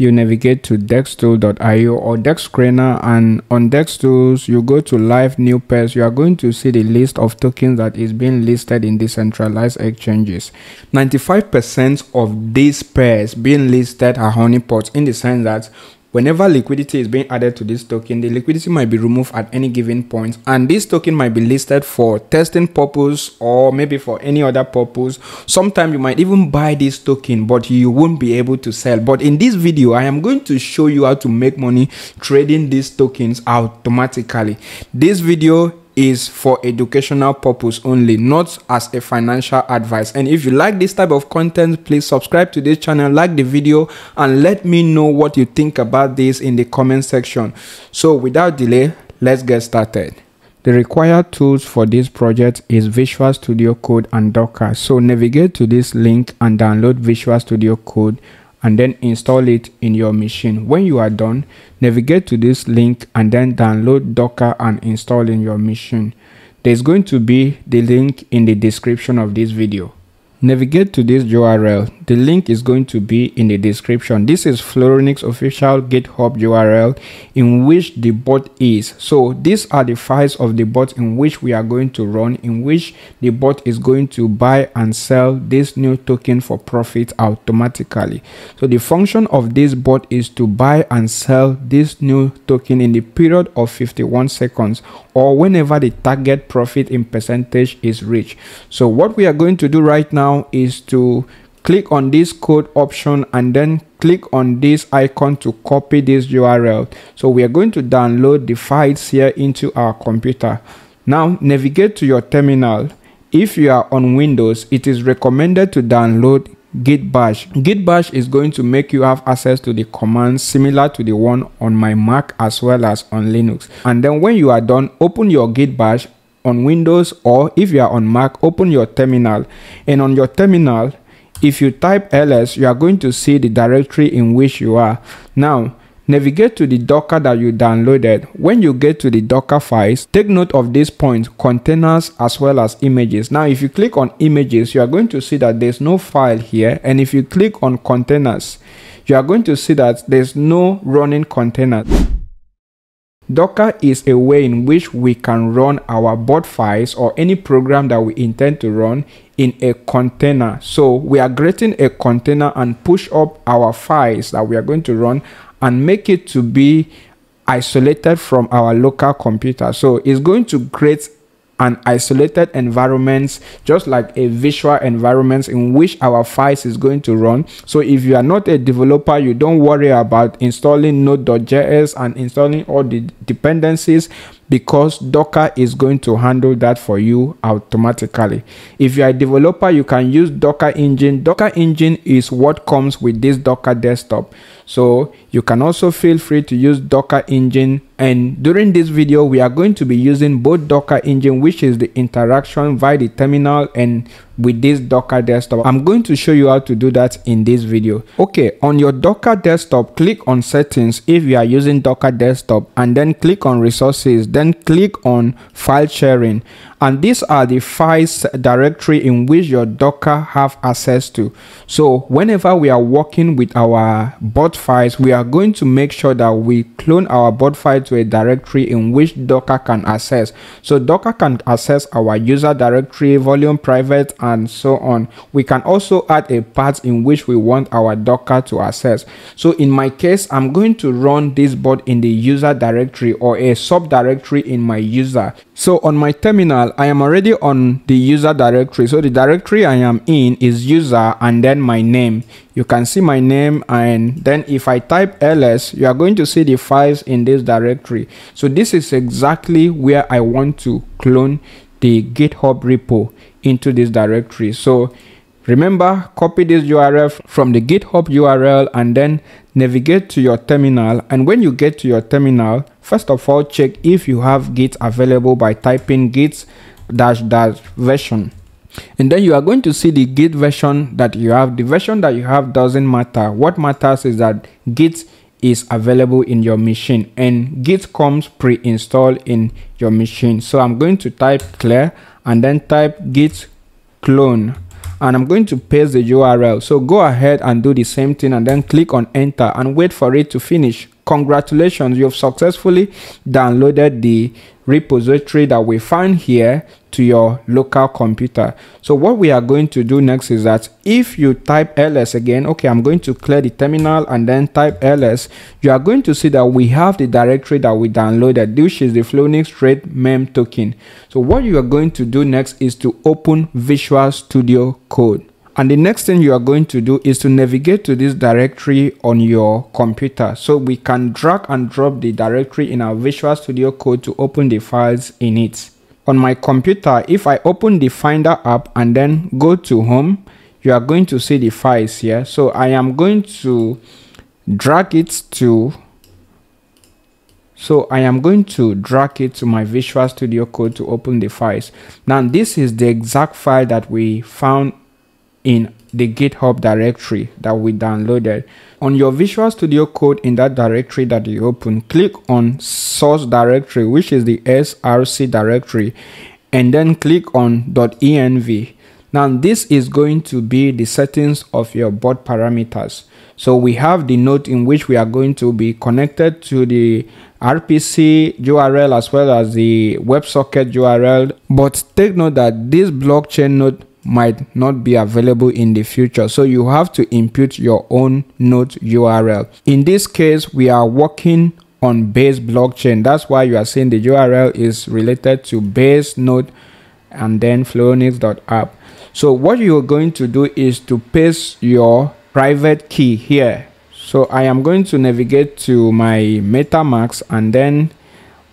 you navigate to dextool.io or dexscreener and on dextools you go to live new pairs. You are going to see the list of tokens that is being listed in decentralized exchanges. 95% of these pairs being listed are honeypots in the sense that Whenever liquidity is being added to this token, the liquidity might be removed at any given point and this token might be listed for testing purpose or maybe for any other purpose. Sometimes you might even buy this token but you won't be able to sell. But in this video, I am going to show you how to make money trading these tokens automatically. This video is for educational purpose only not as a financial advice. And if you like this type of content please subscribe to this channel like the video and let me know what you think about this in the comment section. So without delay let's get started. The required tools for this project is Visual Studio Code and Docker. So navigate to this link and download Visual Studio Code and then install it in your machine. When you are done, navigate to this link and then download Docker and install in your machine. There's going to be the link in the description of this video. Navigate to this URL. The link is going to be in the description. This is Fluronix's official GitHub URL in which the bot is. So these are the files of the bot in which we are going to run, in which the bot is going to buy and sell this new token for profit automatically. So the function of this bot is to buy and sell this new token in the period of 51 seconds or whenever the target profit in percentage is reached. So what we are going to do right now now is to click on this code option and then click on this icon to copy this URL. So we are going to download the files here into our computer. Now navigate to your terminal. If you are on Windows, it is recommended to download git bash git bash is going to make you have access to the commands similar to the one on my mac as well as on linux and then when you are done open your git bash on Windows or if you are on Mac, open your terminal and on your terminal, if you type ls, you are going to see the directory in which you are. Now, navigate to the Docker that you downloaded. When you get to the Docker files, take note of this point, containers as well as images. Now, if you click on images, you are going to see that there's no file here. And if you click on containers, you are going to see that there's no running container. Docker is a way in which we can run our bot files or any program that we intend to run in a container. So we are creating a container and push up our files that we are going to run and make it to be isolated from our local computer. So it's going to create an isolated environments just like a virtual environment in which our files is going to run. So if you are not a developer you don't worry about installing node.js and installing all the dependencies because Docker is going to handle that for you automatically. If you are a developer, you can use Docker Engine. Docker Engine is what comes with this Docker desktop. So you can also feel free to use Docker Engine. And during this video, we are going to be using both Docker Engine, which is the interaction via the terminal and with this Docker desktop. I'm going to show you how to do that in this video. Okay, on your Docker desktop, click on settings if you are using Docker desktop and then click on resources, then click on file sharing and these are the files directory in which your docker have access to. So whenever we are working with our bot files we are going to make sure that we clone our bot file to a directory in which docker can access. So docker can access our user directory volume private and so on. We can also add a path in which we want our docker to access. So in my case i'm going to run this bot in the user directory or a subdirectory in my user so on my terminal, I am already on the user directory. So the directory I am in is user and then my name. You can see my name and then if I type ls, you are going to see the files in this directory. So this is exactly where I want to clone the GitHub repo into this directory. So Remember, copy this URL from the GitHub URL and then navigate to your terminal. And when you get to your terminal, first of all, check if you have Git available by typing git dash dash version. And then you are going to see the Git version that you have. The version that you have doesn't matter. What matters is that Git is available in your machine and Git comes pre-installed in your machine. So I'm going to type clear and then type git clone and I'm going to paste the URL. So go ahead and do the same thing and then click on enter and wait for it to finish. Congratulations, you've successfully downloaded the repository that we found here to your local computer. So what we are going to do next is that if you type ls again, okay, I'm going to clear the terminal and then type ls, you are going to see that we have the directory that we downloaded, which is the Fluronix Trade Mem token. So what you are going to do next is to open Visual Studio Code. And the next thing you are going to do is to navigate to this directory on your computer. So we can drag and drop the directory in our Visual Studio Code to open the files in it. On my computer if i open the finder app and then go to home you are going to see the files here. So i am going to drag it to so i am going to drag it to my visual studio code to open the files. Now this is the exact file that we found in the github directory that we downloaded. On your visual studio code in that directory that you open click on source directory which is the src directory and then click on .env now this is going to be the settings of your board parameters. So we have the node in which we are going to be connected to the RPC URL as well as the WebSocket URL. But take note that this blockchain node might not be available in the future. So you have to input your own node URL. In this case, we are working on base blockchain. That's why you are seeing the URL is related to base node and then fluronix.app. So what you're going to do is to paste your private key here. So I am going to navigate to my MetaMask and then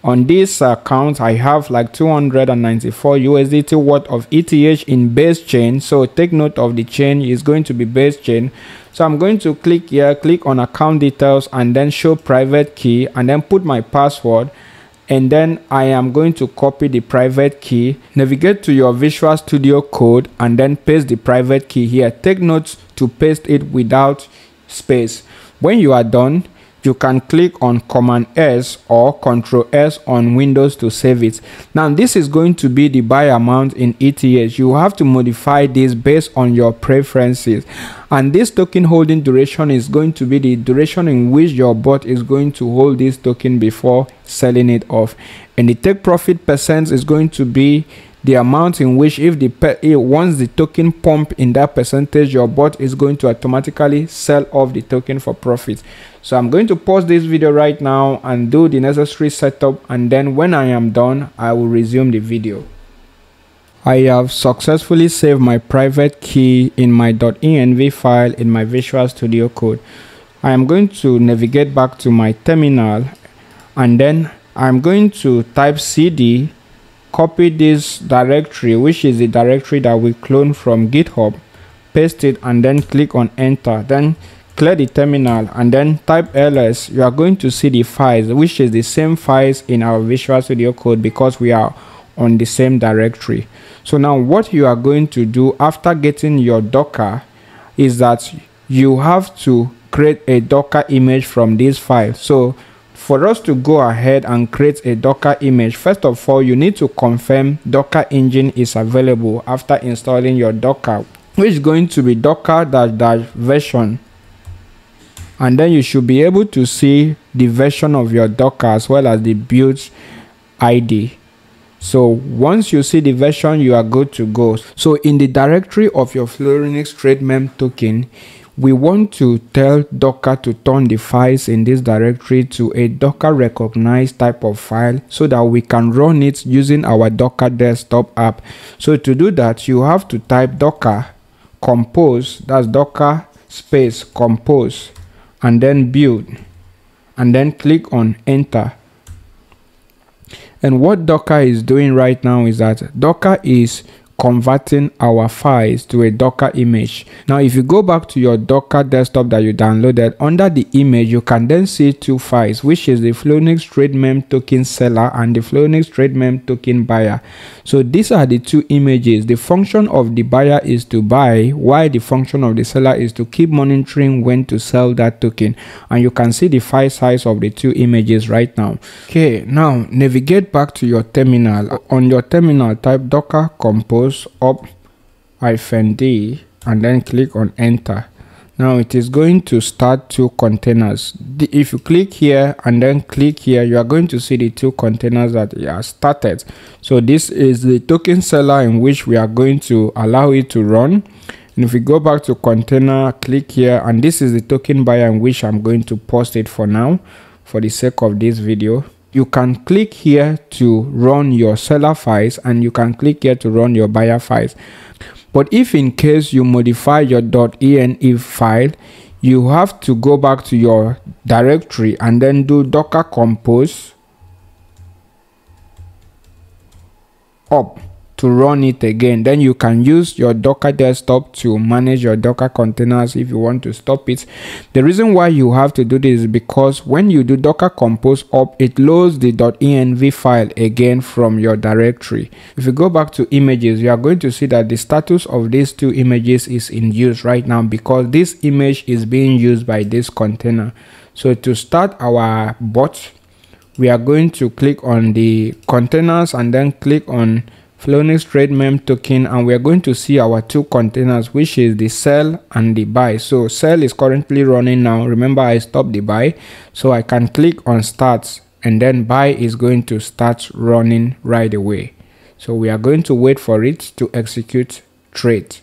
on this account i have like 294 usdt worth of eth in base chain. So take note of the chain. Is going to be base chain. So i'm going to click here click on account details and then show private key and then put my password. And then I am going to copy the private key navigate to your Visual Studio Code and then paste the private key here. Take note to paste it without space. When you are done you can click on command s or control s on windows to save it. Now this is going to be the buy amount in eth you have to modify this based on your preferences. And this token holding duration is going to be the duration in which your bot is going to hold this token before selling it off. And the take profit percent is going to be the amount in which if the if eh, once the token pump in that percentage your bot is going to automatically sell off the token for profit so i'm going to pause this video right now and do the necessary setup and then when i am done i will resume the video I have successfully saved my private key in my .env file in my Visual Studio Code. I am going to navigate back to my terminal and then I'm going to type cd copy this directory which is the directory that we clone from github paste it and then click on enter. Then clear the terminal and then type ls. You are going to see the files which is the same files in our visual studio code because we are on the same directory. So now what you are going to do after getting your docker is that you have to create a docker image from this file. So for us to go ahead and create a Docker image, first of all, you need to confirm Docker engine is available after installing your Docker, which is going to be docker dash dash version. And then you should be able to see the version of your Docker as well as the build ID. So once you see the version, you are good to go. So in the directory of your Fluronix Trade Mem token, we want to tell Docker to turn the files in this directory to a Docker recognized type of file so that we can run it using our Docker desktop app. So to do that, you have to type Docker compose, that's Docker space compose, and then build, and then click on enter. And what Docker is doing right now is that Docker is converting our files to a docker image. Now if you go back to your docker desktop that you downloaded under the image you can then see two files which is the Fluronix trade mem token seller and the Fluronix trade mem token buyer so these are the two images. The function of the buyer is to buy while the function of the seller is to keep monitoring when to sell that token. And you can see the file size of the two images right now. Okay now navigate back to your terminal. On your terminal type docker compose up hyphen d and then click on enter now it is going to start two containers. If you click here and then click here you are going to see the two containers that are started. So this is the token seller in which we are going to allow it to run. And if we go back to container click here and this is the token buyer in which i'm going to post it for now for the sake of this video. You can click here to run your seller files and you can click here to run your buyer files but if in case you modify your .env file, you have to go back to your directory and then do docker compose up to run it again. Then you can use your docker desktop to manage your docker containers if you want to stop it. The reason why you have to do this is because when you do docker compose up it loads the. env file again from your directory. If you go back to images you are going to see that the status of these two images is in use right now because this image is being used by this container. So to start our bot we are going to click on the containers and then click on Fluronix trade mem token and we are going to see our two containers which is the sell and the buy. So sell is currently running now. Remember i stopped the buy so i can click on start and then buy is going to start running right away. So we are going to wait for it to execute trade.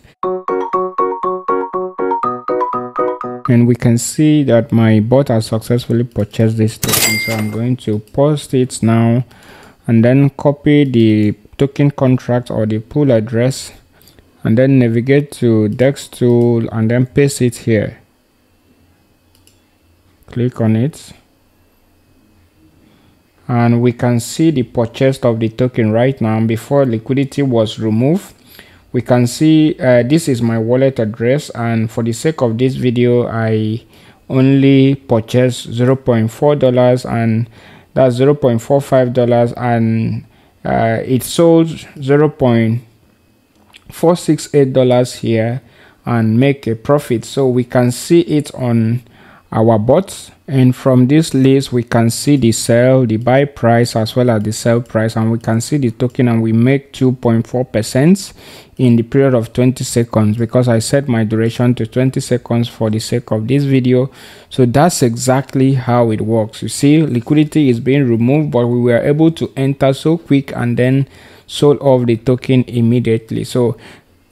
And we can see that my bot has successfully purchased this token. So i'm going to post it now and then copy the token contract or the pool address and then navigate to dex tool and then paste it here. Click on it. And we can see the purchase of the token right now. Before liquidity was removed we can see uh, this is my wallet address. And for the sake of this video i only purchased 0.4 dollars and that's 0.45 dollars and uh, it sold 0.468 dollars here and make a profit. So we can see it on our bots. And from this list we can see the sell the buy price as well as the sell price. And we can see the token and we make 2.4 percent in the period of 20 seconds. Because i set my duration to 20 seconds for the sake of this video. So that's exactly how it works. You see liquidity is being removed but we were able to enter so quick and then sold off the token immediately. So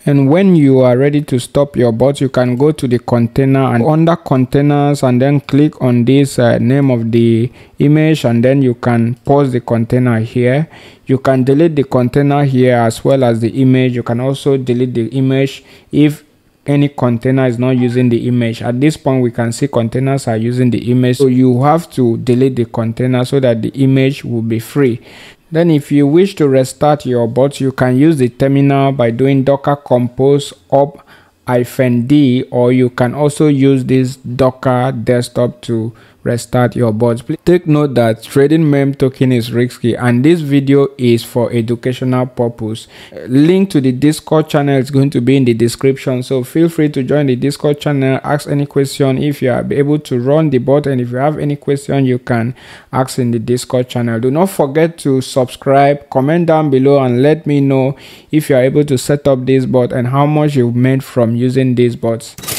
and when you are ready to stop your bot you can go to the container and under containers and then click on this uh, name of the image and then you can pause the container here. You can delete the container here as well as the image. You can also delete the image if any container is not using the image. At this point we can see containers are using the image. So you have to delete the container so that the image will be free. Then if you wish to restart your bot, you can use the terminal by doing docker compose up hyphen d or you can also use this docker desktop to restart your bots. Please take note that trading mem token is risky and this video is for educational purpose. Link to the Discord channel is going to be in the description so feel free to join the Discord channel, ask any question if you are able to run the bot and if you have any question you can ask in the Discord channel. Do not forget to subscribe, comment down below and let me know if you are able to set up this bot and how much you've made from using these bots.